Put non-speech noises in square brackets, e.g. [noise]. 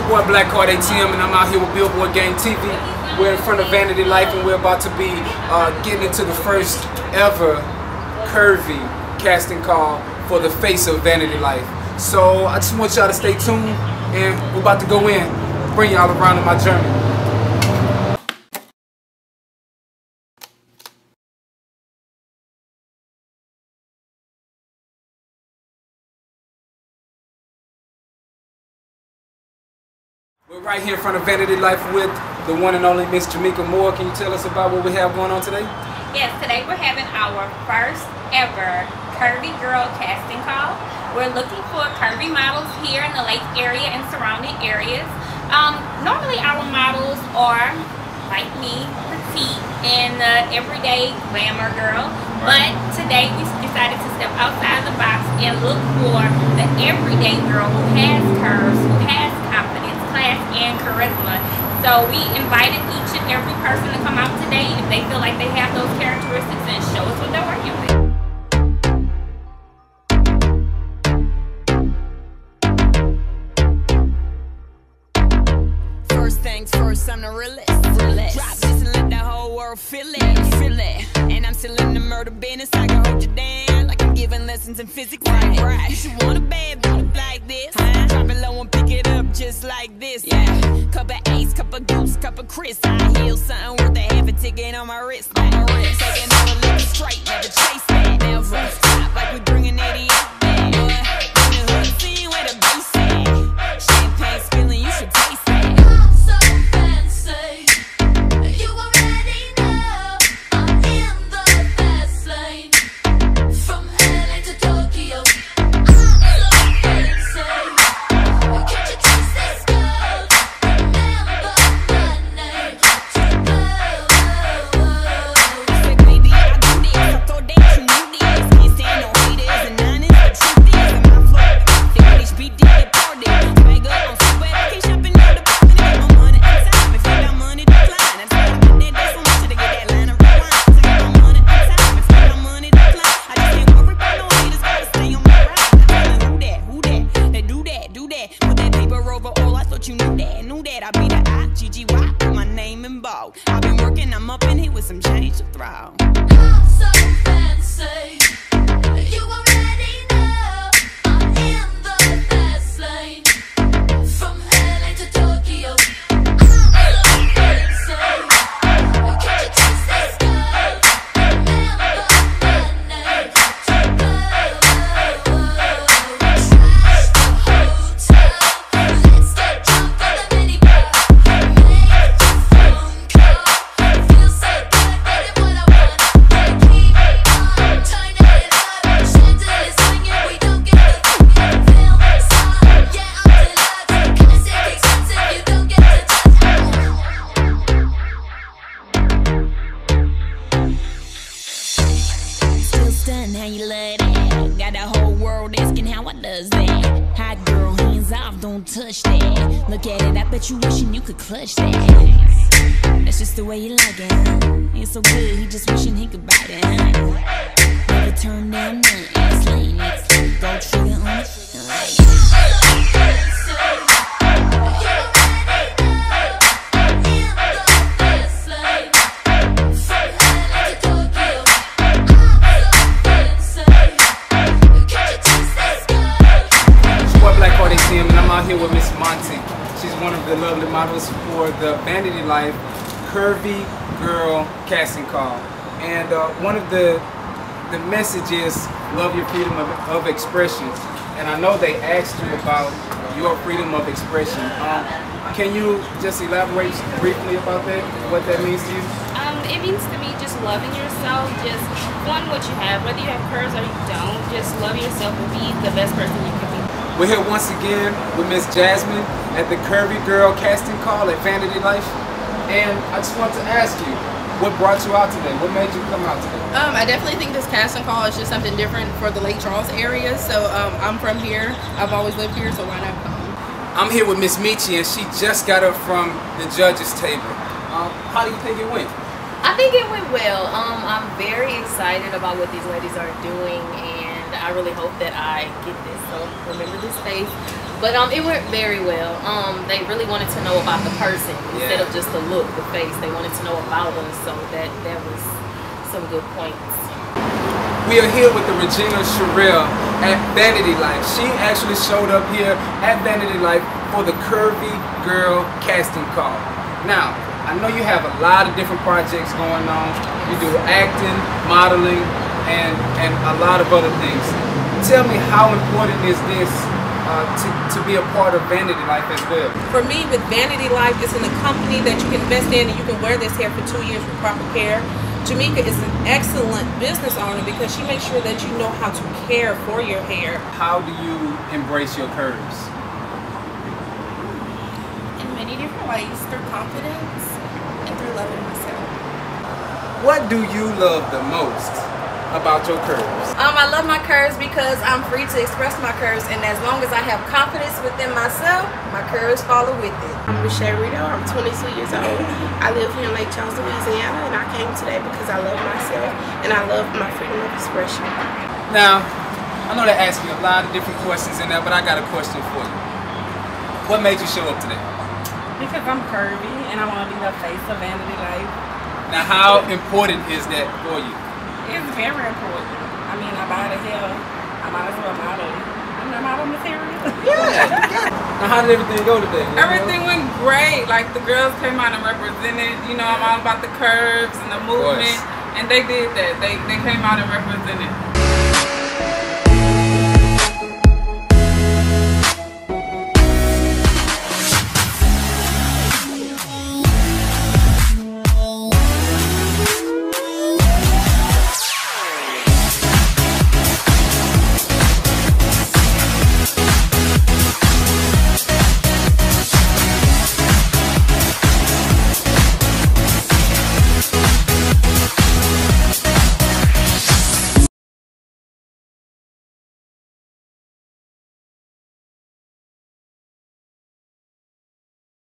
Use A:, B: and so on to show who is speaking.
A: your boy Black Card ATM, and I'm out here with Billboard Gang TV. We're in front of Vanity Lyfe, and we're about to be uh, getting into the first ever curvy casting call for the face of Vanity Lyfe. So I just want y'all to stay tuned, and we're about to go in, bring y'all around on my journey. We're right here in front of Vanity Lyfe with the one and only Miss Jamaica Moore. Can you tell us about what we have going on today?
B: Yes, today we're having our first ever Curvy Girl casting call. We're looking for curvy models here in the lake area and surrounding areas. Um, normally our models are like me, petite, and the everyday glamour girl. But today we decided to step outside the box and look for the everyday girl who has curves, who has confidence, class, and charisma. So we invited each and every person to come out today if they feel like they have those characteristics and show us what they're working with.
C: First things first, I'm the realest. realest. Drop this and let the whole world feel it. Feel it. And I'm still in the murder business. I can hold you down like I'm giving lessons in physics. Right, right. You should want a bad like this. Just like this. Yeah. Cup of ace, cup of goose, cup of Chris. I heal something worth a half a ticket on my wrist. On my wrist. Taking all the liquor straight, never chase that. Never stop like we bringing 88 back. Boy, in the hood I be the I, G-G-Y, put my name in bold. I've been working, I'm up in here with some change to throw.
D: I'm so fancy.
C: Got the whole world asking how I does that. Hot girl, hands off, don't touch that. Look at it, I bet you wishing you could clutch that. That's just the way you like it. Huh? It's so good, he just wishing he could bite it.
A: Lovely models for the Vanity Lyfe Curvy Girl casting call. And uh, one of the the messages, love your freedom of, of expression. And I know they asked you about your freedom of expression. Um, can you just elaborate briefly about that, what that means to you?
B: Um, it means to me just loving yourself, just wanting what you have, whether you have curves or you don't, just love yourself and be the best person you can.
A: We're here once again with Miss Jasmine at the Curvy Girl casting call at Vanity Lyfe. And I just want to ask you, what brought you out today? What made you come out today?
E: Um, I definitely think this casting call is just something different for the Lake Charles area. So um, I'm from here. I've always lived here, so why not come?
A: I'm here with Miss Michi and she just got up from the judges table. Um, how do you think it went?
F: I think it went well. Um, I'm very excited about what these ladies are doing, and I really hope that I get this. So remember this face. But um, it went very well. Um, they really wanted to know about the person instead
A: Yeah.
F: of just the look, the face. They wanted to know about us, so that that was some good points.
A: We are here with the Regina Sherrill at Vanity Lyfe. She actually showed up here at Vanity Lyfe for the Curvy Girl casting call. Now, I know you have a lot of different projects going on. You do acting, modeling, and and a lot of other things. Tell me how important is this uh, to, to be a part of Vanity Lyfe as well?
E: For me, with Vanity Lyfe, it's in a company that you can invest in and you can wear this hair for two years with proper care. Jamaica is an excellent business owner because she makes sure that you know how to care for your hair.
A: How do you embrace your curves?
E: In many different ways, through confidence and through loving myself.
A: What do you love the most about your curves?
G: Um, I love my curves because I'm free to express my curves, and as long as I have confidence within myself, my curves follow with it.
H: I'm Michelle Rito. I'm 22 years old. I live here in Lake Charles, Louisiana, and I came today because I love myself and I love my freedom of expression.
A: Now, I know they asked me a lot of different questions in there, but I got a question for you. What made you show up today?
I: Because I'm curvy and I want to be the face of Vanity Lyfe.
A: Now, how important is that for you?
I: It's very important. I mean, I buy the hair. I might as well model it. I'm the model material. [laughs] Yeah.
A: now, how did everything go today? you know?
J: Everything went great. Like the girls came out and represented. You know, I'm all about the curves and the movement, and they did that. They they came out and represented.